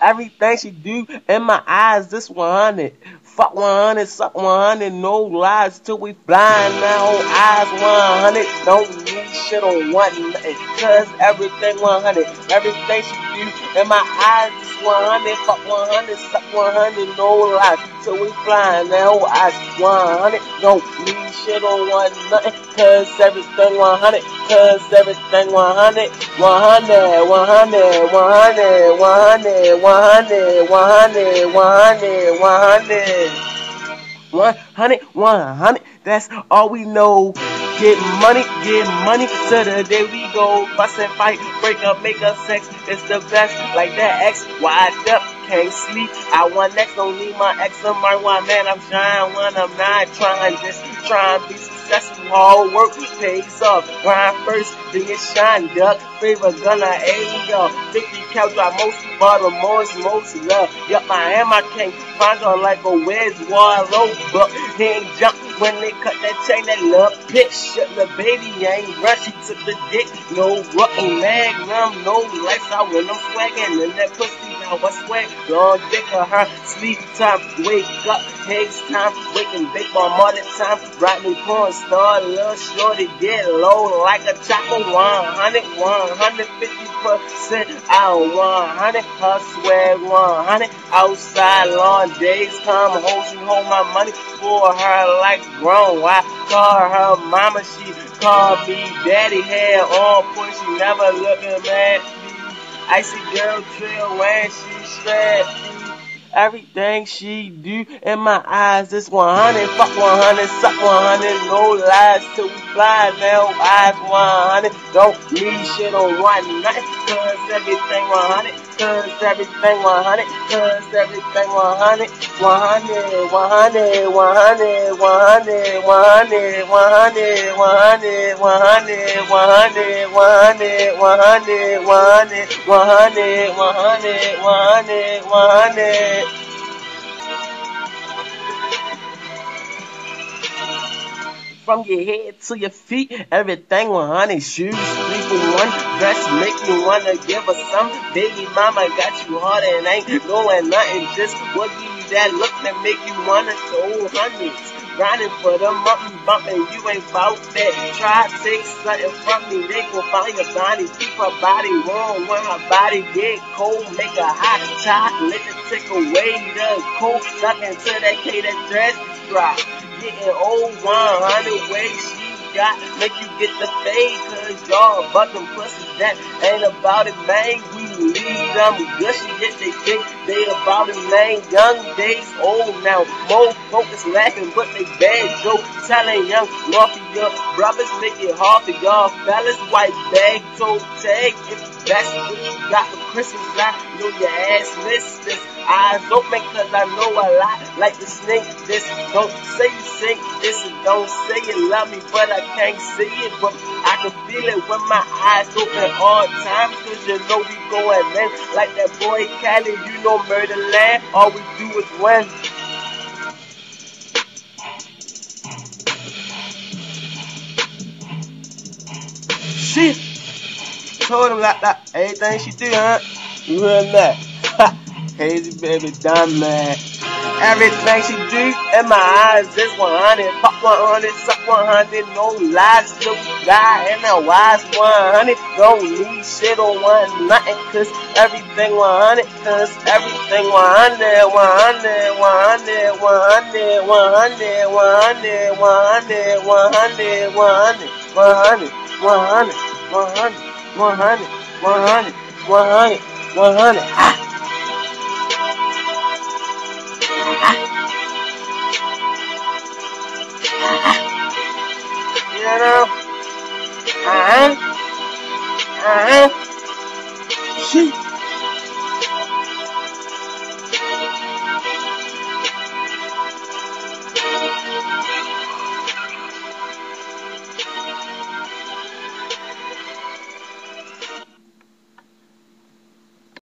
Everything she do in my eyes, this 100. Fuck 100, suck 100, no lies till we fly now. Eyes 100, don't shit on one. It's cause everything 100. Everything she do in my eyes is 100. Fuck 100, suck 100, no lies. So we flying now, eyes 100. Don't leave shit on one nothing. Cause everything 100. Cause everything 100. 100, 100, 100, 100, 100, 100, 100, 100. 100, 100, that's all we know. Get money, get money, to the day we go. Fuss and fight, break up, make up sex, it's the best. Like that X, wide up, can't sleep. I want next, don't need my ex on my one man. I'm trying when I'm not trying, just trying to be successful. Hard work pays off. Grind first, then you shine, duck. Favorite gunner, A, yo. 50 cal drop most Baltimore's most love. Yup, I am, I can't find her like a Wes Wallow, but he ain't jump when they cut that chain, that love. Shut the baby ain't rush, he took the dick. No rotten leg, numb, no lights out when I'm swagging. And that pussy now, I swag. Long dick of her, sleep time, wake up, haze time, waking big on all the time. Riding porn star, little shorty, get low like a chopper. 100, 150 percent out, 100, her swag 100. Outside long days come home, she hold my money for her like grown. I call her mama, she call me daddy. Hair on point, she never looking at I see girl drill when she strapped. Everything she do in my eyes is 100. Fuck 100, suck 100, no lies till we fly now. Eyes 100, don't need shit on one night. Cause everything 100, cause everything 100, cause everything 100. 100, 100, 100, 100, 100, 100, 100, 100, 100, 100, 100, 100, 100, 100, 100. From your head to your feet, everything 100 shoes, three for one dress, make you wanna give her some. Baby mama got you hard and ain't doing nothing, just what give you that look that make you wanna throw hundreds. Grinding for the mutton bumping, you ain't bout that. Try to take something from me, they gon' find your body. Keep her body warm when her body get cold. Make her hot chocolate to take away the cold. Suck into that K that dress drop. Getting old 100 ways she got. Make you get the fade, cause y'all bucking pussies that ain't about it, man. We them gushy, yet they think they about it, man. Young days old now. More focus laughing, but they bad joke. Telling young mafia brothers make it hard for y'all fellas. White bag, toe tag. If that's what you got for Christmas, I know your ass missed this. Eyes open cause I know a lot like the snake. This don't say you sing this and don't say you love me, but I can't see it. But I can feel it when my eyes open all time. Cause you know we going in like that boy Cali, you know murder land. All we do is win. Shit. Told him like that. Everything she do, huh? You heard that? Hazy baby, dumb man. Everything she do in my eyes is 100. Fuck 100, suck 100, no lies, still die. And a wise 100. Don't need shit on one nothing, cause everything 100. Cause everything 100, 100, 100, 100, 100, 100, 100, 100, 100, 100, 100, 100, 100, 100, 100, 100, 100. Uh-huh.